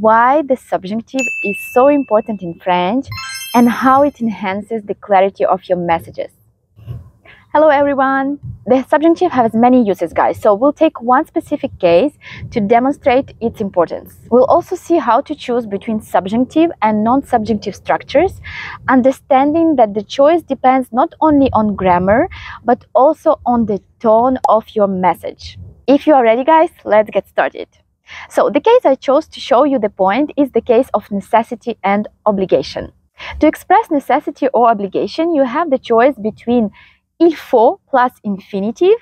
why the subjunctive is so important in French and how it enhances the clarity of your messages. Hello everyone! The subjunctive has many uses guys, so we'll take one specific case to demonstrate its importance. We'll also see how to choose between subjunctive and non-subjunctive structures, understanding that the choice depends not only on grammar, but also on the tone of your message. If you are ready guys, let's get started. So the case I chose to show you the point is the case of necessity and obligation. To express necessity or obligation, you have the choice between il faut plus infinitive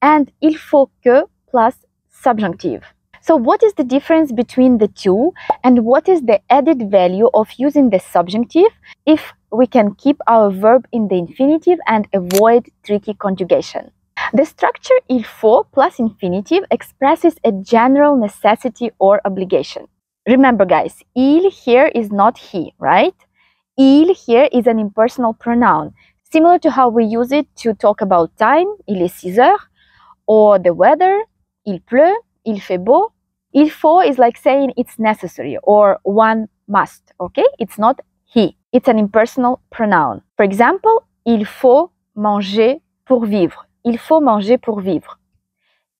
and il faut que plus subjunctive. So what is the difference between the two and what is the added value of using the subjunctive if we can keep our verb in the infinitive and avoid tricky conjugation? The structure il faut plus infinitive expresses a general necessity or obligation. Remember guys, il here is not he, right? Il here is an impersonal pronoun, similar to how we use it to talk about time, il est 6 heures, or the weather, il pleut, il fait beau. Il faut is like saying it's necessary or one must, okay? It's not he. It's an impersonal pronoun. For example, il faut manger pour vivre. Il faut manger pour vivre.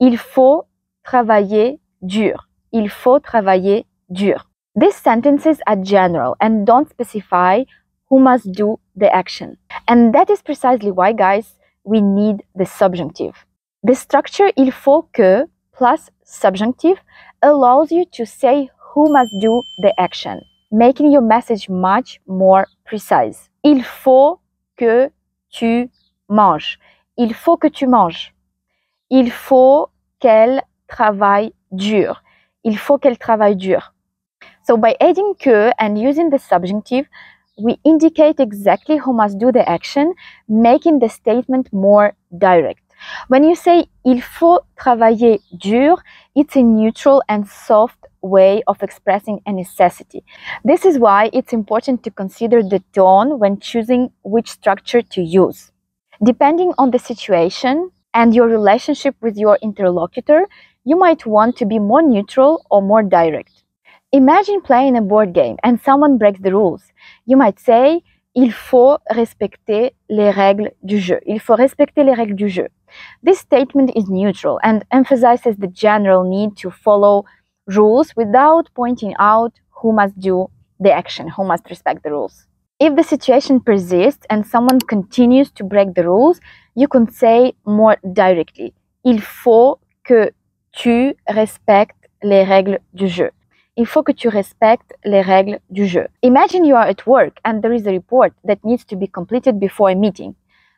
Il faut travailler dur. Il faut travailler dur. These sentences are general and don't specify who must do the action. And that is precisely why, guys, we need the subjunctive. The structure il faut que plus subjunctive allows you to say who must do the action, making your message much more precise. Il faut que tu manges. Il faut que tu manges. Il faut qu'elle travaille dur. Il faut qu'elle travaille dur. So by adding que and using the subjunctive, we indicate exactly who must do the action, making the statement more direct. When you say il faut travailler dur, it's a neutral and soft way of expressing a necessity. This is why it's important to consider the tone when choosing which structure to use. Depending on the situation and your relationship with your interlocutor, you might want to be more neutral or more direct. Imagine playing a board game and someone breaks the rules. You might say, il faut respecter les règles du jeu. Il faut respecter les règles du jeu. This statement is neutral and emphasizes the general need to follow rules without pointing out who must do the action, who must respect the rules. If the situation persists and someone continues to break the rules, you can say more directly, il faut que tu respectes les règles du jeu. Il faut que tu respectes les règles du jeu. Imagine you are at work and there is a report that needs to be completed before a meeting.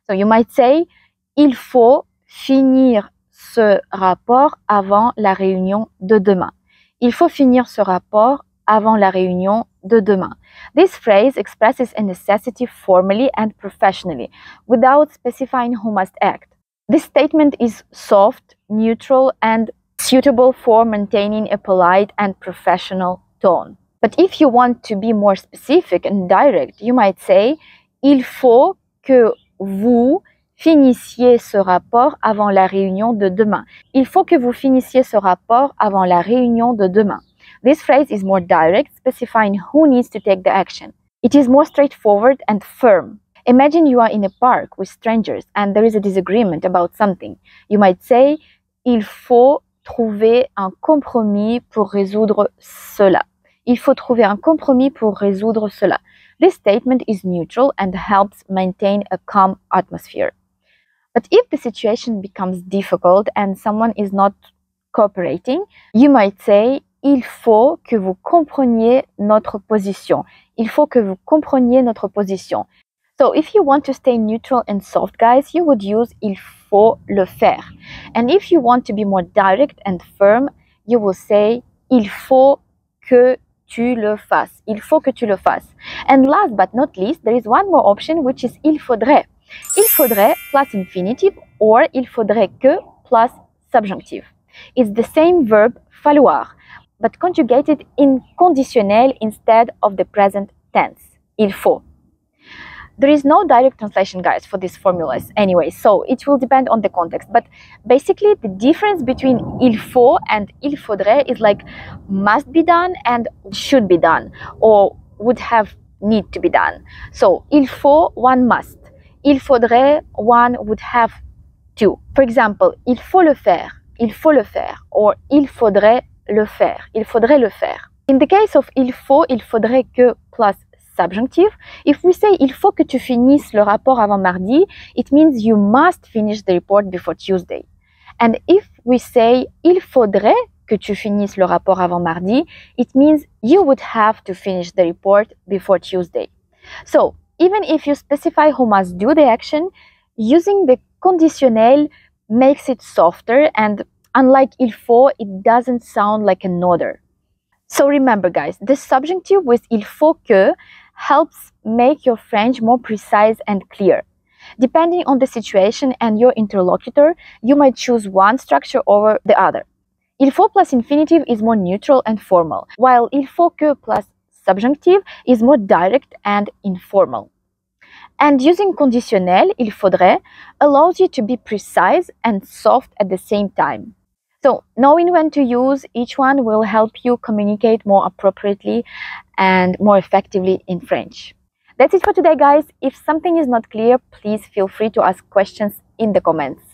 So you might say, il faut finir ce rapport avant la réunion de demain. Il faut finir ce rapport avant la réunion de demain. This phrase expresses a necessity formally and professionally, without specifying who must act. This statement is soft, neutral, and suitable for maintaining a polite and professional tone. But if you want to be more specific and direct, you might say Il faut que vous finissiez ce rapport avant la réunion de demain. Il faut que vous finissiez ce rapport avant la réunion de demain. This phrase is more direct, specifying who needs to take the action. It is more straightforward and firm. Imagine you are in a park with strangers and there is a disagreement about something. You might say Il faut trouver un compromis pour résoudre cela. Il faut trouver un compromis pour résoudre cela. This statement is neutral and helps maintain a calm atmosphere. But if the situation becomes difficult and someone is not cooperating, you might say il faut que vous compreniez notre position. Il faut que vous compreniez notre position. So if you want to stay neutral and soft, guys, you would use il faut le faire. And if you want to be more direct and firm, you will say il faut que tu le fasses. Il faut que tu le fasses. And last but not least, there is one more option which is il faudrait. Il faudrait plus infinitive or il faudrait que plus subjunctive. It's the same verb falloir, but conjugated in conditionnel instead of the present tense. Il faut. there is no direct translation guys for these formulas anyway so it will depend on the context but basically the difference between il faut and il faudrait is like must be done and should be done or would have need to be done so il faut one must il faudrait one would have to for example il faut le faire il faut le faire or il faudrait le faire il faudrait le faire in the case of il faut il faudrait que plus subjunctive. If we say il faut que tu finisses le rapport avant mardi, it means you must finish the report before Tuesday. And if we say il faudrait que tu finisses le rapport avant mardi, it means you would have to finish the report before Tuesday. So, even if you specify who must do the action, using the conditionnel makes it softer and unlike il faut, it doesn't sound like an order. So remember guys, the subjunctive with il faut que helps make your French more precise and clear. Depending on the situation and your interlocutor, you might choose one structure over the other. Il faut plus infinitive is more neutral and formal, while il faut que plus subjunctive is more direct and informal. And using conditionnel, il faudrait, allows you to be precise and soft at the same time. So knowing when to use each one will help you communicate more appropriately and more effectively in French. That's it for today, guys. If something is not clear, please feel free to ask questions in the comments.